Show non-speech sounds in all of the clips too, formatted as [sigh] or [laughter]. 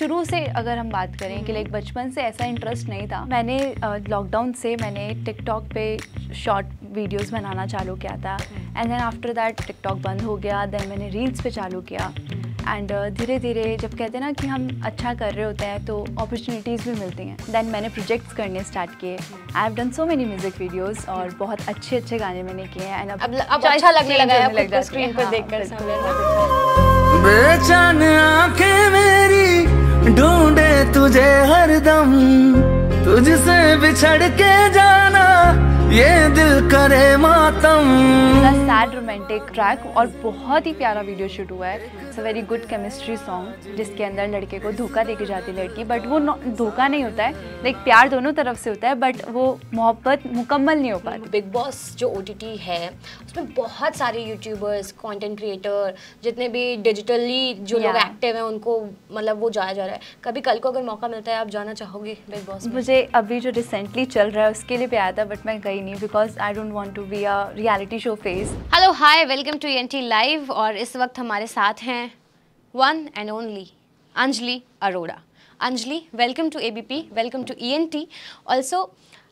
शुरू से अगर हम बात करें कि लाइक बचपन से ऐसा इंटरेस्ट नहीं था मैंने लॉकडाउन से मैंने टिकटॉक पे शॉर्ट वीडियोस बनाना चालू किया था। And then after that TikTok बंद हो गया देन मैंने रील्स पे चालू किया। एंड धीरे धीरे जब कहते हैं ना कि हम अच्छा कर रहे होते हैं तो अपॉर्चुनिटीज़ भी मिलती हैं। देन मैंने प्रोजेक्ट्स करने स्टार्ट किए। I have done so many music videos और बहुत अच्छे अच्छे गाने मैंने किए हैं। एंड अब अब अच्छा लगने लगा है स्क्रीन पर देखकर बेचैन आँखें मेरी ढूंढे तुझे हरदम तुझसे बिछड़ के जाना। ये दिल करे मातम। सैड रोमांटिक ट्रैक और बहुत ही प्यारा वीडियो शूट हुआ है। It's a very good chemistry song जिसके अंदर लड़के को धोखा देके जाती है लड़की बट वो धोखा नहीं होता है। लाइक प्यार दोनों तरफ़ से होता है बट वो मोहब्बत मुकम्मल नहीं हो पाती। बिग बॉस जो ओटीटी है उसमें बहुत सारे यूट्यूबर्स कॉन्टेंट क्रिएटर जितने भी डिजिटली जो लोग एक्टिव हैं उनको मतलब वो जाया जा रहा है। कभी कल को अगर मौका मिलता है आप जाना चाहोगे बिग बॉस मुझे अभी जो रिसेंटली चल रहा है उसके लिए भी आया था बट मैं गई नहीं because I don't want to be a reality show face hello hi welcome to N T live और इस वक्त हमारे साथ हैं one and only Anjali Arora. Anjali welcome to A B P welcome to E N T also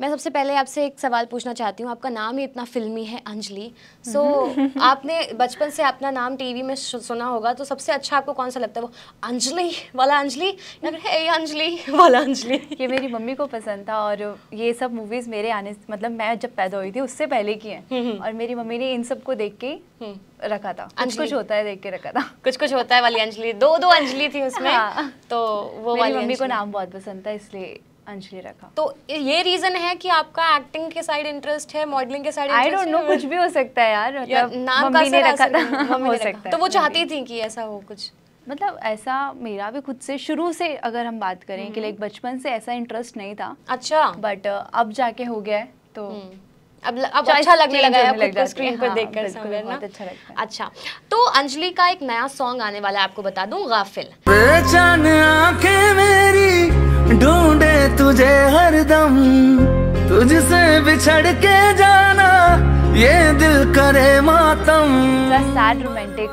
मैं सबसे पहले आपसे एक सवाल पूछना चाहती हूँ। आपका नाम ही इतना फिल्मी है अंजलि। सो so, [laughs] आपने बचपन से अपना नाम टीवी में सुना होगा तो सबसे अच्छा आपको कौन सा लगता है? वो अंजलि वाला अंजलि? या फिर अंजलि वाला अंजलि। ये मेरी मम्मी को पसंद था और ये सब मूवीज़ मेरे आने मतलब मैं जब पैदा हुई थी उससे पहले की हैं। हम्म, हम्म। और मेरी मम्मी ने इन सबको देख के हम्म। रखा था। कुछ कुछ होता है देख के रखा था। कुछ कुछ होता है वाली अंजलि। दो दो अंजलि थी उसमें हाँ। तो वो मेरी मम्मी को नाम बहुत पसंद था इसलिए अंजलि रखा। तो ये रीजन है कि आपका एक्टिंग के साइड इंटरेस्ट है मॉडलिंग के साइड आई डोंट नो कुछ भी हो सकता है यार मतलब नाम मम्मी ने रखा था? [laughs] हो सकता है तो वो चाहती थी कि ऐसा हो कुछ? मतलब ऐसा मेरा भी खुद से शुरू से अगर हम बात करें कि लाइक हम्म। बचपन से ऐसा इंटरेस्ट नहीं था। अच्छा। बट अब जाके हो गया है तो हम्म। अब अब अच्छा लगने लगा है आपको स्क्रीन पर हाँ, देखकर समझ ना? अच्छा लगता है। अच्छा। तो अंजलि का एक नया सॉन्ग आने वाला है आपको बता दूँ गाफिल। मेरी ढूंढे तुझे हरदम तुझसे बिछड़ के जाना ये दिल करे मातम। सैड रोमांटिक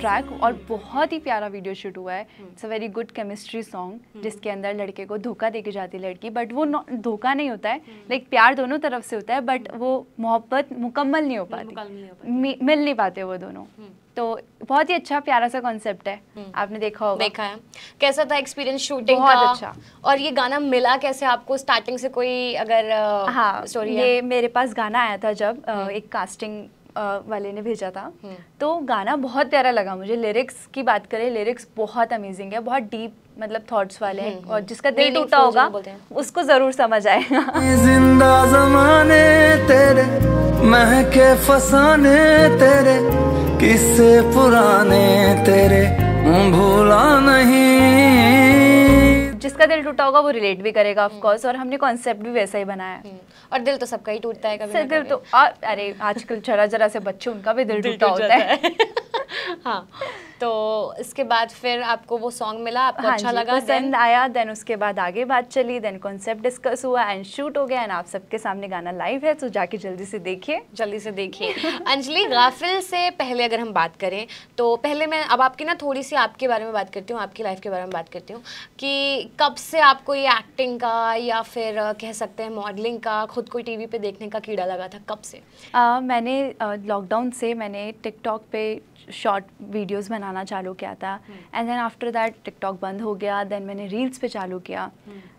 ट्रैक और बहुत ही प्यारा वीडियो शूट हुआ है। It's a very good chemistry song जिसके अंदर लड़के को धोखा दे के जाती है लड़की बट वो धोखा नहीं होता है। लाइक like, प्यार दोनों तरफ़ से होता है बट वो मोहब्बत मुकम्मल नहीं हो पाती। मिल नहीं पाते वो दोनों। हम्म। तो बहुत ही अच्छा प्यारा सा कॉन्सेप्ट है। हम्म। आपने देखा होगा। देखा है। कैसा था एक्सपीरियंस शूटिंग बहुत का? अच्छा। और ये गाना मिला कैसे? आपको स्टार्टिंग से कोई अगर हाँ स्टोरी ये है? मेरे पास गाना आया था जब हम्म। एक कास्टिंग वाले ने भेजा था। हम्म। तो गाना बहुत प्यारा लगा मुझे। लिरिक्स की बात करें लिरिक्स बहुत अमेजिंग है बहुत डीप मतलब थॉट्स वाले हैं। और जिसका दिल टूटा होगा उसको ज़रूर समझ आएगा। ज़िंदा जमाने तेरे महके फसाने तेरे किस्से पुराने तेरे भूला नहीं? जिसका दिल टूटा होगा वो रिलेट भी करेगा ऑफ़ कोर्स और हमने कॉन्सेप्ट भी वैसा ही बनाया। हम्म। और दिल तो सबका ही टूटता है कभी दिल तो अरे आजकल जरा जरा से बच्चे उनका भी दिल टूटा होता है। [laughs] हाँ। तो इसके बाद फिर आपको वो सॉन्ग मिला आपको हाँ अच्छा लगा पसंद आया देन उसके बाद आगे बात चली देन कॉन्सेप्ट डिस्कस हुआ एंड शूट हो गया एंड आप सबके सामने गाना लाइव है तो जाके जल्दी से देखिए। जल्दी से देखिए। अंजलि गाफिल से पहले अगर हम बात करें तो पहले मैं अब आपकी ना थोड़ी सी आपके बारे में बात करती हूँ आपकी लाइफ के बारे में बात करती हूँ कि कब से आपको ये एक्टिंग का या फिर कह सकते हैं मॉडलिंग का खुद को टीवी पे देखने का कीड़ा लगा था? कब से? आ, मैंने लॉकडाउन से मैंने टिकटॉक पे शॉर्ट वीडियोस बनाना चालू किया था. And then after that TikTok बंद हो गया. देन मैंने रील्स पे चालू किया.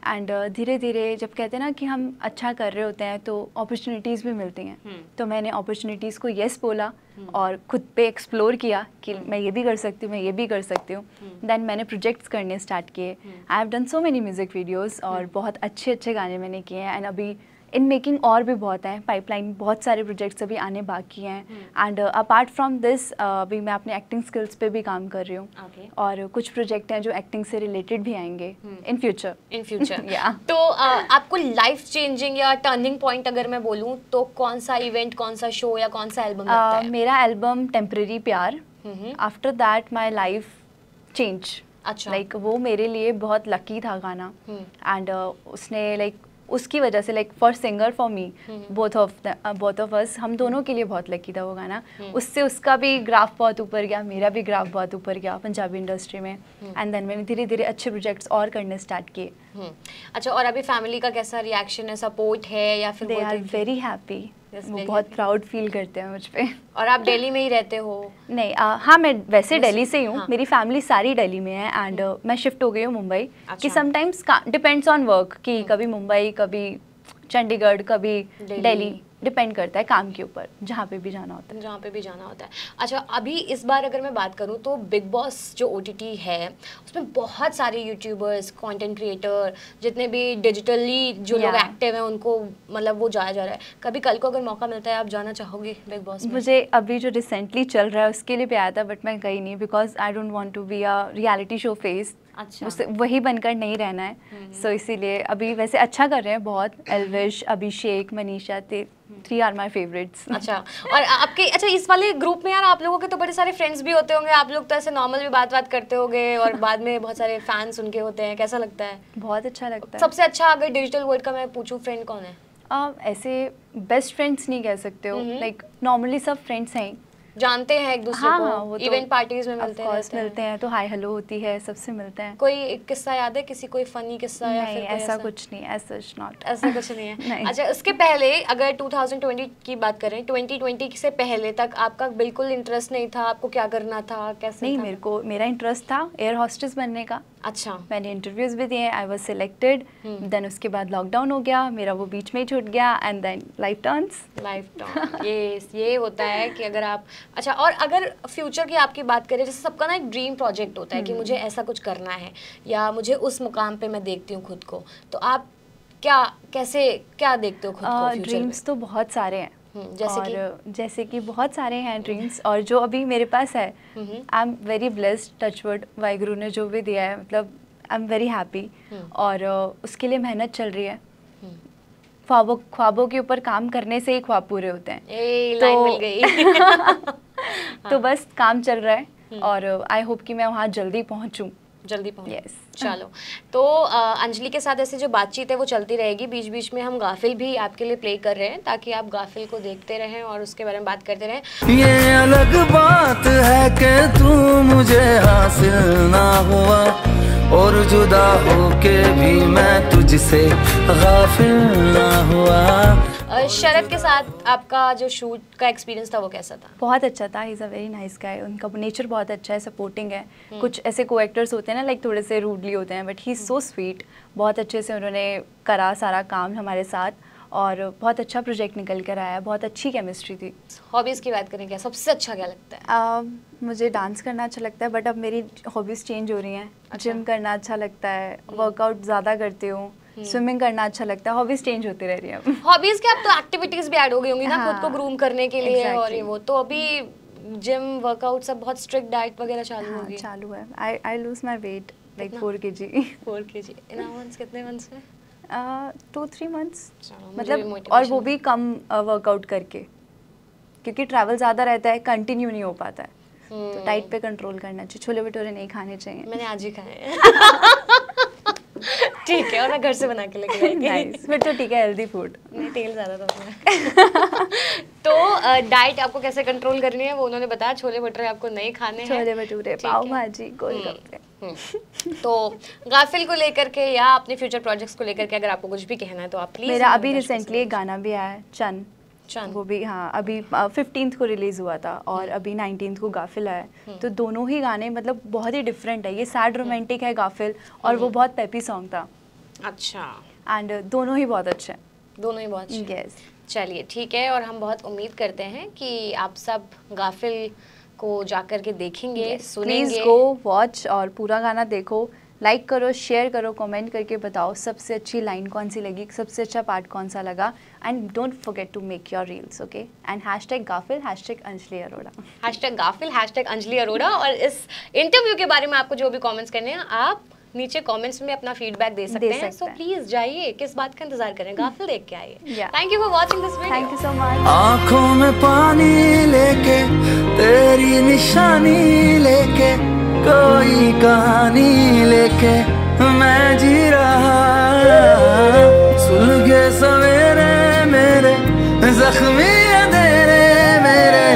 And hmm. uh, धीरे धीरे जब कहते हैं ना कि हम अच्छा कर रहे होते हैं तो अपॉर्चुनिटीज़ भी मिलती हैं। hmm. तो मैंने अपॉर्चुनिटीज़ को येस बोला hmm. और खुद पे एक्सप्लोर किया कि मैं ये भी कर सकती हूँ मैं ये भी कर सकती हूँ। देन मैंने प्रोजेक्ट्स करने स्टार्ट किए। I have done so many music videos और बहुत अच्छे अच्छे गाने मैंने किए हैं। एंड अभी इन मेकिंग और भी बहुत हैं पाइपलाइन बहुत सारे प्रोजेक्ट्स अभी आने बाकी हैं. एंड अपार्ट फ्रॉम दिस अभी मैं अपने एक्टिंग स्किल्स पे भी काम कर रही हूँ. Okay. और कुछ प्रोजेक्ट हैं जो एक्टिंग से रिलेटेड भी आएँगे इन फ्यूचर इन फ्यूचर या तो uh, आपको लाइफ चेंजिंग या टर्निंग पॉइंट अगर मैं बोलूँ तो कौन सा इवेंट कौन सा शो या कौन सा एल्बम uh, मेरा एल्बम टेम्प्रेरी प्यार after that my life change अच्छा. लाइक like, वो मेरे लिए बहुत लकी था गाना. एंड uh, उसने लाइक like, उसकी वजह से like for singer for me both of both of us हम दोनों के लिए बहुत लकी था वो गाना। उससे उसका भी ग्राफ बहुत ऊपर गया मेरा भी ग्राफ बहुत ऊपर गया पंजाबी इंडस्ट्री में। एंड देन मैंने धीरे धीरे अच्छे प्रोजेक्ट्स और करने स्टार्ट किए। हम्म। अच्छा और अभी फैमिली का कैसा रिएक्शन है? सपोर्ट है या फिर दे आर वेरी हैप्पी वो बहुत प्राउड फील करते हैं मुझ पर और आप दिल्ली में ही रहते हो नहीं आ, हाँ मैं वैसे दिल्ली से ही हूँ हाँ। मेरी फैमिली सारी दिल्ली में है एंड uh, मैं शिफ्ट हो गई हूँ मुंबई अच्छा. कि। समटाइम्स डिपेंड्स ऑन वर्क कि कभी मुंबई कभी चंडीगढ़ कभी दिल्ली। डिपेंड करता है काम के ऊपर जहाँ पे भी जाना होता है। जहाँ पे भी जाना होता है। अच्छा अभी इस बार अगर मैं बात करूँ तो बिग बॉस जो ओटीटी है उसमें बहुत सारे यूट्यूबर्स कॉन्टेंट क्रिएटर जितने भी डिजिटली जो लोग एक्टिव हैं उनको मतलब वो जाया जा रहा है। कभी कल को अगर मौका मिलता है आप जाना चाहोगे बिग बॉस मुझे अभी जो रिसेंटली चल रहा है उसके लिए भी आया था बट मैं गई नहीं because I don't want to be a reality show face अच्छा। वही बनकर नहीं रहना है। सो so, इसीलिए अभी वैसे अच्छा कर रहे हैं बहुत। एलविश अभिषेक मनीषा ते थ्री आर माई फेवरेट्स अच्छा और आपके अच्छा इस वाले ग्रुप में यार आप लोगों के तो बड़े सारे फ्रेंड्स भी होते होंगे। आप लोग तो ऐसे नॉर्मल भी बात बात करते होंगे और [laughs] बाद में बहुत सारे फैंस उनके होते हैं। कैसा लगता है? बहुत अच्छा लगता है। सबसे अच्छा अगर डिजिटल वर्ल्ड का मैं पूछूँ फ्रेंड कौन है? आ, ऐसे बेस्ट फ्रेंड्स नहीं कह सकते हो। हम्म। लाइक नॉर्मली सब फ्रेंड्स ही। जानते हैं एक दूसरे हाँ हाँ वो को तो इवेंट पार्टीज़ में मिलते रहते हैं। मिलते हैं तो हाय हेलो होती है सबसे मिलते हैं। कोई एक किस्सा याद है? किसी कोई फनी किस्सा या फिर कोई ऐसा कुछ नहीं ऐसा सच नॉट ऐसा कुछ नहीं है। [laughs] अच्छा उसके पहले अगर 2020 की बात करें 2020 से पहले तक आपका बिल्कुल इंटरेस्ट नहीं था आपको क्या करना था कैसे नहीं मेरे को मेरा इंटरेस्ट था एयर हॉस्टेस बनने का। अच्छा। मैंने इंटरव्यूज़ भी दिए I was selected hmm. Then उसके बाद लॉकडाउन हो गया मेरा वो बीच में ही छूट गया and then life turns life time ये ये होता है कि अगर आप अच्छा और अगर फ्यूचर की आपकी बात करें जैसे सबका ना एक ड्रीम प्रोजेक्ट होता है कि मुझे ऐसा कुछ करना है या मुझे उस मुकाम पर मैं देखती हूँ खुद को तो आप क्या कैसे क्या देखते हो खुद को ड्रीम्स तो बहुत सारे हैं। हम्म, जैसे कि? और जैसे कि बहुत सारे हैं ड्रीम्स और जो अभी मेरे पास है हम्म। I am very blessed touch wood Waheguru ने जो भी दिया है मतलब I am very happy hmm. और उसके लिए मेहनत चल रही है ख्वाबों ख्वाबों के ऊपर काम करने से ही ख्वाब पूरे होते हैं ए तो- मिल गई [laughs] [laughs] तो बस काम चल रहा है हम्म। और आई होप कि मैं वहाँ जल्दी पहुँचूँ जल्दी पहुँच Yes. चलो। तो अंजलि के साथ ऐसे जो बातचीत है वो चलती रहेगी। बीच बीच में हम गाफिल भी आपके लिए प्ले कर रहे हैं ताकि आप गाफिल को देखते रहें और उसके बारे में बात करते रहें। ये अलग बात है कि तू मुझे हासिल ना हुआ और जुदा होके भी मैं तुझसे गाफिल ना हुआ। शरद के साथ आपका जो शूट का एक्सपीरियंस था वो कैसा था? बहुत अच्छा था। Is a very nice guy उनका नेचर बहुत अच्छा है सपोर्टिंग है। हम्म। कुछ ऐसे को एक्टर्स होते हैं ना लाइक थोड़े से रूडली होते हैं but he is so sweet बहुत अच्छे से उन्होंने करा सारा काम हमारे साथ और बहुत अच्छा प्रोजेक्ट निकल कर आया। बहुत अच्छी केमिस्ट्री थी। हॉबीज की बात करें क्या? सबसे अच्छा क्या लगता है? Uh, मुझे डांस करना अच्छा लगता है बट अब मेरी हॉबीज़ चेंज हो रही हैं। अच्छा। जिम करना अच्छा लगता है। वर्कआउट ज़्यादा करती हूँ। स्विमिंग करना अच्छा लगता है हॉबीज़ चेंज होती रह रही हैं हॉबीज के अब तो एक्टिविटीज़ भी ऐड हो गई होंगी ना खुद को हाँ, ग्रूम करने के लिए और ये वो तो अभी जिम वर्कआउट सब बहुत स्ट्रिक्ट डाइट वगैरह चालू हाँ होगी चालू है। I I lose my weight like कितना? Four K G four K G in months कितने मंथ्स में टू थ्री मंथ्स मतलब और वो भी कम वर्कआउट करके। क्योंकि ट्रैवल ज़्यादा रहता है कंटिन्यू नहीं हो पाता है। तो हम्म। डाइट पे कंट्रोल करना चाहिए। छोले भटूरे नहीं खाने चाहिए। मैंने आज ही खाए हैं। [laughs] [laughs] ठीक है और मैं घर से बना के लेके नाइस फिर तो ठीक है हेल्दी फ़ूड नहीं तेल ज़्यादा था तो डाइट आपको कैसे कंट्रोल करनी है वो उन्होंने बताया छोले भटूरे आपको नहीं खाने छोले भटूरे पाव भाजी गोलगप्पे हम्म। तो गाफिल को लेकर के या अपने फ्यूचर प्रोजेक्ट्स को लेकर के अगर आपको कुछ भी कहना है तो आप प्लीज़ मेरा अभी रिसेंटली एक गाना भी आया है चन। वो भी हाँ अभी फिफ्टींथ को रिलीज़ हुआ था और हम्म। अभी नाइनटीन को गाफिल आया तो दोनों ही गाने मतलब बहुत ही डिफरेंट है। ये सैड रोमांटिक है गाफिल और हम्म। वो बहुत पेपी सॉन्ग था। अच्छा। एंड दोनों ही बहुत अच्छे दोनों ही बहुत अच्छे। यस चलिए ठीक है और हम बहुत उम्मीद करते हैं कि आप सब गाफिल को जाकर के देखेंगे प्लीज़ सुनेंगे। गो वॉच और पूरा गाना देखो। लाइक करो शेयर करो कमेंट करके बताओ सबसे अच्छी लाइन कौन सी लगी सबसे अच्छा पार्ट कौन सा लगा and don't forget to make your reels okay and hashtag Ghafil hashtag Anjali Arora. Hashtag Ghafil hashtag Anjali Arora और इस इंटरव्यू के बारे में आपको जो भी कमेंट्स करने हैं आप नीचे कमेंट्स में अपना फीडबैक दे सकते हैं। सकते सो प्लीज़ जाइए किस बात का इंतज़ार करें? गाफिल देख के आइए। Thank you for watching this video thank you so much आँखों में पानी लेके तेरी निशानी लेके कोई कहानी लेके मैं जी रहा। सुलगे सवेरे मेरे, जख्मी अंधेरे मेरे,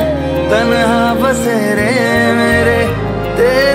तनहा बसेरे मेरे, तेरे